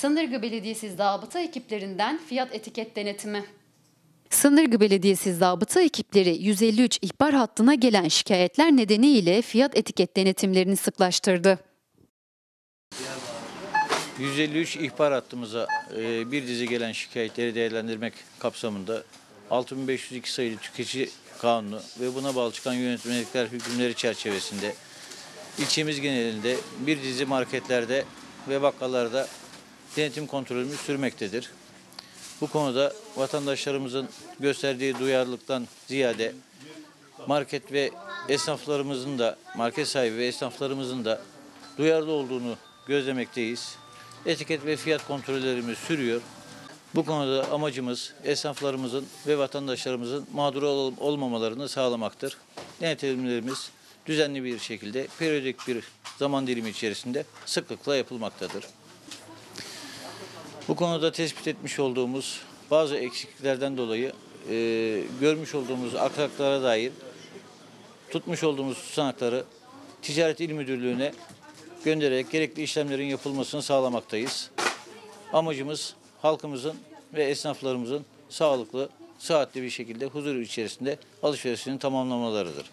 Sındırgı Belediyesi zabıta ekiplerinden fiyat etiket denetimi. Sındırgı Belediyesi zabıta ekipleri 153 ihbar hattına gelen şikayetler nedeniyle fiyat etiket denetimlerini sıklaştırdı. 153 ihbar hattımıza e, bir dizi gelen şikayetleri değerlendirmek kapsamında 6502 sayılı tüketici kanunu ve buna bağlı çıkan yönetmelikler hükümleri çerçevesinde ilçemiz genelinde bir dizi marketlerde ve bakkallarda denetim kontrolümüz sürmektedir. Bu konuda vatandaşlarımızın gösterdiği duyarlılıktan ziyade market ve esnaflarımızın da market sahibi ve esnaflarımızın da duyarlı olduğunu gözlemekteyiz. Etiket ve fiyat kontrollerimiz sürüyor. Bu konuda amacımız esnaflarımızın ve vatandaşlarımızın mağdur ol- olmamalarını sağlamaktır. Denetimlerimiz düzenli bir şekilde periyodik bir zaman dilimi içerisinde sıklıkla yapılmaktadır. Bu konuda tespit etmiş olduğumuz bazı eksikliklerden dolayı e, görmüş olduğumuz aksaklara dair tutmuş olduğumuz tutanakları Ticaret İl Müdürlüğü'ne göndererek gerekli işlemlerin yapılmasını sağlamaktayız. Amacımız halkımızın ve esnaflarımızın sağlıklı, sıhhatli bir şekilde huzur içerisinde alışverişini tamamlamalarıdır.